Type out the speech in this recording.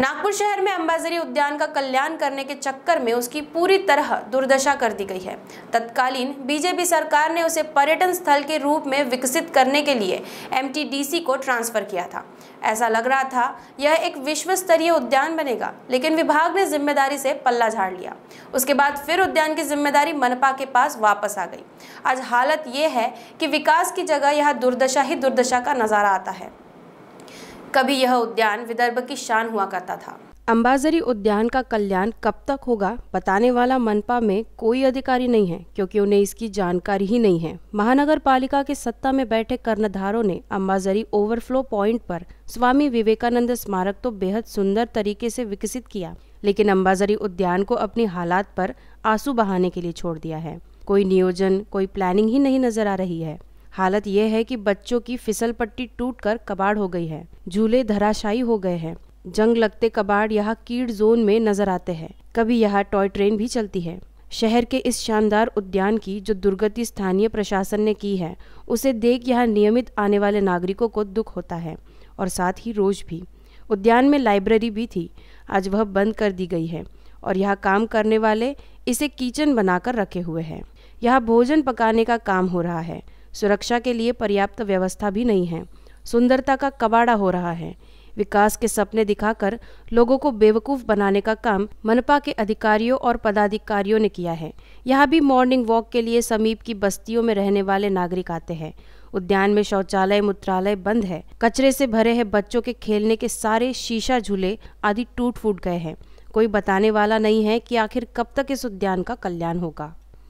नागपुर शहर में अंबाजरी उद्यान का कल्याण करने के चक्कर में उसकी पूरी तरह दुर्दशा कर दी गई है। तत्कालीन बीजेपी सरकार ने उसे पर्यटन स्थल के रूप में विकसित करने के लिए एमटीडीसी को ट्रांसफ़र किया था। ऐसा लग रहा था, यह एक विश्व स्तरीय उद्यान बनेगा, लेकिन विभाग ने ज़िम्मेदारी से पल्ला झाड़ लिया। उसके बाद फिर उद्यान की ज़िम्मेदारी मनपा के पास वापस आ गई। आज हालत ये है कि विकास की जगह यह दुर्दशा ही दुर्दशा का नज़ारा आता है। कभी यह उद्यान विदर्भ की शान हुआ करता था। अंबाजरी उद्यान का कल्याण कब तक होगा, बताने वाला मनपा में कोई अधिकारी नहीं है, क्योंकि उन्हें इसकी जानकारी ही नहीं है। महानगर पालिका के सत्ता में बैठे कर्णधारों ने अंबाजरी ओवरफ्लो पॉइंट पर स्वामी विवेकानंद स्मारक तो बेहद सुंदर तरीके से विकसित किया, लेकिन अंबाजरी उद्यान को अपनी हालात पर आँसू बहाने के लिए छोड़ दिया है। कोई नियोजन, कोई प्लानिंग ही नहीं नज़र आ रही है। हालत यह है कि बच्चों की फिसल पट्टी टूट कर कबाड़ हो गई है, झूले धराशायी हो गए हैं। जंग लगते कबाड़ यहाँ कीड़ जोन में नज़र आते हैं। कभी यहाँ टॉय ट्रेन भी चलती है। शहर के इस शानदार उद्यान की जो दुर्गति स्थानीय प्रशासन ने की है, उसे देख यहाँ नियमित आने वाले नागरिकों को दुख होता है और साथ ही रोज भी। उद्यान में लाइब्रेरी भी थी, आज वह बंद कर दी गई है और यहाँ काम करने वाले इसे किचन बनाकर रखे हुए हैं। यहाँ भोजन पकाने का काम हो रहा है। सुरक्षा के लिए पर्याप्त व्यवस्था भी नहीं है। सुंदरता का कबाड़ा हो रहा है। विकास के सपने दिखाकर लोगों को बेवकूफ़ बनाने का काम मनपा के अधिकारियों और पदाधिकारियों ने किया है। यहाँ भी मॉर्निंग वॉक के लिए समीप की बस्तियों में रहने वाले नागरिक आते हैं। उद्यान में शौचालय, मूत्रालय बंद है। कचरे से भरे हैं बच्चों के खेलने के सारे शीशा झूले आदि टूट फूट गए हैं। कोई बताने वाला नहीं है कि आखिर कब तक इस उद्यान का कल्याण होगा।